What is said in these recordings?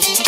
Thank you.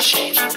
change.